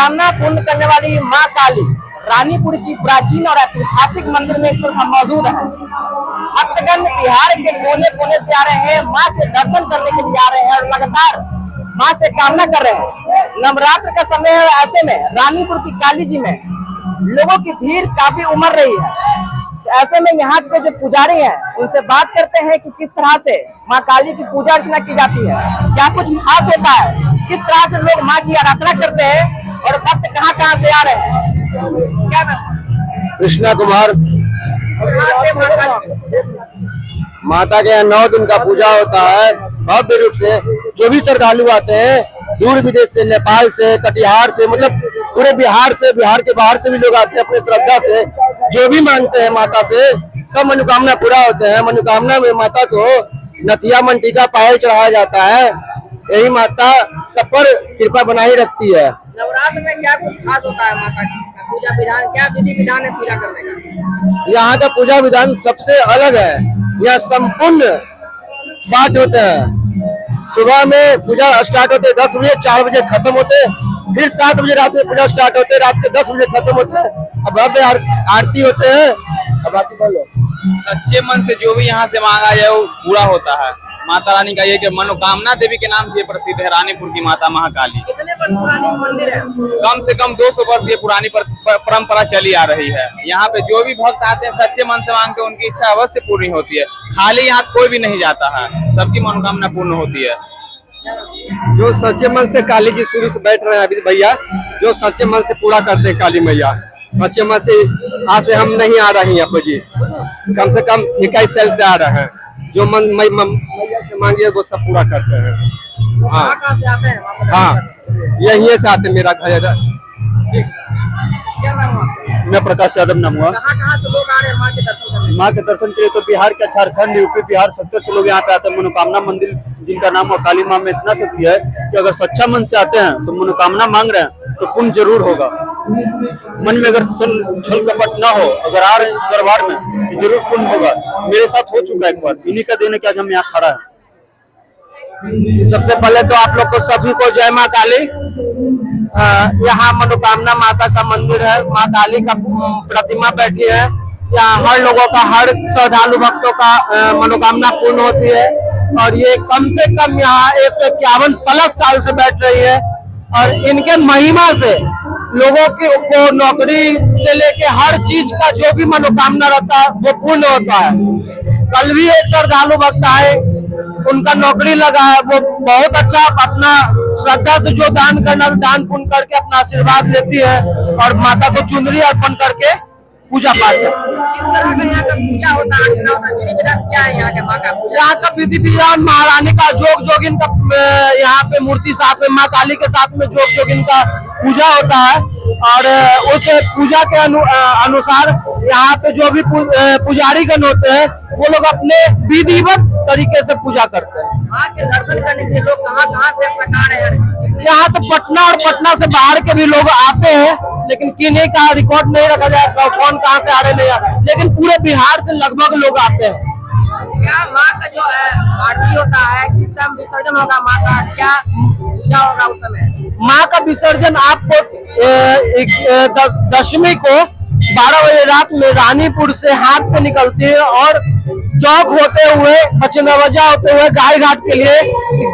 मनोकामना पूर्ण करने वाली माँ काली, रानीपुर की प्राचीन और ऐतिहासिक मंदिर में इस हम मौजूद हैं। भक्तगण बिहार के कोने कोने से आ रहे हैं, माँ के दर्शन करने के लिए आ रहे हैं और लगातार माँ से कामना कर रहे हैं। नवरात्र का समय है ऐसे में रानीपुर की काली जी में लोगों की भीड़ काफ़ी उमड़ रही है। तो ऐसे में यहाँ के जो पुजारी हैं, उनसे बात करते हैं कि किस तरह से माँ काली की पूजा अर्चना की जाती है। क्या कुछ खास होता है? किस तरह से लोग माँ की आराधना करते हैं? और भक्त कहाँ कहाँ से आ रहे हैं? क्या नाम? कृष्णा कुमार। माता के यहाँ नौ दिन का पूजा होता है। भव्य रूप से जो भी श्रद्धालु आते हैं, दूर विदेश से, नेपाल से, कटिहार से मतलब पूरे बिहार से, बिहार के बाहर से भी लोग आते हैं अपने श्रद्धा से। जो भी मांगते हैं माता से, सब मनोकामना पूरा होते हैं। मनोकामना में माता को नथिया मंटी का पायल चढ़ाया जाता है। यही माता सब पर कृपा बनाई रखती है। नवरात्र में क्या कुछ खास होता है माता की? पूजा विधान क्या विधि विधान है पूजा करने का? यहाँ का पूजा विधान सबसे अलग है। यहाँ संपूर्ण पाठ होते हैं। सुबह में पूजा स्टार्ट होते दस बजे चार बजे खत्म होते फिर सात बजे रात में पूजा स्टार्ट होते रात के दस बजे खत्म होते अब भव्य आरती होते हैं। अब बाकी बोलो। सच्चे मन से जो भी यहाँ से मांगा जाए वो पूरा होता है। माता रानी का ये कि मनोकामना देवी के नाम से ये प्रसिद्ध है रानीपुर की माता महाकाली। कितने वर्ष पुरानी मंदिर है? कम से कम 200 वर्ष ये पुरानी पर, पर, परंपरा चली आ रही है। यहाँ पे जो भी भक्त आते हैं सच्चे मन से मांगते हैं उनकी इच्छा अवश्य पूरी होती है। खाली यहाँ कोई भी नहीं जाता है। सबकी मनोकामना पूर्ण होती है। जो सच्चे मन से काली जी शुरू से बैठ रहे हैं अभी भैया जो सच्चे मन से पूरा करते हैं काली मैया। सच्चे मन से आज से हम नहीं आ रहे हैं जी। कम से कम इक्कीस साल से आ रहे हैं। जो मन मैया से मांगिए वो सब पूरा करते हैं। हाँ। कहाँ कहाँ से आते हैं? हाँ? यहीं से आते मेरा घर है क्या नाम है आपका? मैं प्रकाश यादव नाम हुआ। कहाँ कहाँ से लोग आ रहे हैं माँ के दर्शन के लिए तो बिहार के झारखंड यूपी बिहार सत्तर से लोग यहाँ पे आते हैं। मनोकामना मंदिर जिनका नाम है काली माँ में इतना शक्ति है कि अगर सच्चा मन से आते हैं तो मनोकामना मांग रहे हैं। तो पुण्य ज़रूर होगा। मन में अगर छल कपट ना हो, अगर आ रहे हैं दरबार में तो ज़रूर पुण्य होगा। मेरे साथ हो चुका है एक बार। इन्हीं का देने के आज हम यहाँ खड़ा है। सबसे पहले तो आप लोग को सभी को जय माँ काली। यहाँ मनोकामना माता का मंदिर है। माँ काली का प्रतिमा बैठी है। यहाँ हर लोगों का, हर श्रद्धालु भक्तों का मनोकामना पूर्ण होती है। और ये कम से कम यहाँ एक सौ इक्यावन प्लस साल से बैठ रही है। और इनके महिमा से लोगों के को नौकरी से लेके हर चीज़ का जो भी मनोकामना रहता है, वो पूर्ण होता है। कल भी एक श्रद्धालु भक्त आए, उनका नौकरी लगा है, वो बहुत अच्छा अपना श्रद्धा से जो दान करना, दान पुण्य करके अपना आशीर्वाद लेती है और माता को चुनरी अर्पण करके पूजा पाठ करते हैं किस तरह का यहाँ का पूजा होता है अर्चना होता है विधि विधान क्या है यहाँ के माँ का पूजा? यहाँ का विधि विधान महारानी का जोग जोगिन का यहाँ पे मूर्ति साथ में माँ काली के साथ में जोग जोगिन का पूजा होता है। और उस पूजा के अनु, अनुसार यहाँ पे जो भी पू- अ, पुजारी गण होते हैं वो लोग अपने विधिवत तरीके से पूजा करते हैं। माँ के दर्शन करने के लिए लोग कहाँ कहाँ से आ रहे हैं? यहाँ तो पटना और पटना से बाहर के भी लोग आते हैं लेकिन किन्हीं का रिकॉर्ड नहीं रखा जाए कौन कहाँ से आ रहे नहीं आ रहे लेकिन पूरे बिहार से लगभग लोग आते हैं। क्या माँ का जो है आरती होता है किस टाइम विसर्जन होगा माँ का? क्या क्या होगा उस समय? माँ का विसर्जन आपको दशमी को बारह बजे रात में रानीपुर से हाथ पे निकलती है और चौक होते हुए पचनवजा होते हुए, गाय घाट के लिए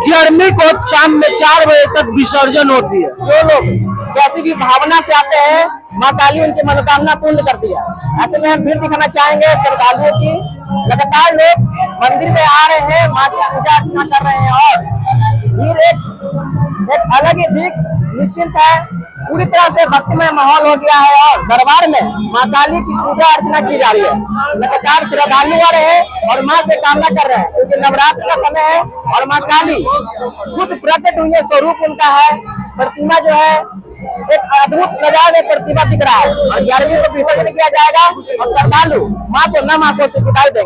ग्यारहवीं को शाम में चार बजे तक विसर्जन होती है। जो लोग जैसी भी भावना से आते हैं, माँ काली उनकी मनोकामना पूर्ण करती है। ऐसे में हम भीड़ दिखाना चाहेंगे श्रद्धालुओं की। लगातार लोग मंदिर में आ रहे हैं, माँ की पूजा अर्चना कर रहे हैं और भीड़ एक एक अलग ही भीड़ निश्चिंत है। पूरी तरह से भक्तिमय माहौल हो गया है और दरबार में माँ काली की पूजा अर्चना की जा रही है। लगातार श्रद्धालु आ रहे हैं और माँ से कामना कर रहे हैं, क्योंकि नवरात्र का समय है और माँ काली खुद प्रकट हुई है, स्वरूप उनका है। प्रतिमा जो है, एक अद्भुत नजारे में प्रतिमा दिख रहा है और ग्यारहवीं को विसर्जन किया जाएगा और श्रद्धालु माँ को नम आँखों से विदाई देंगे।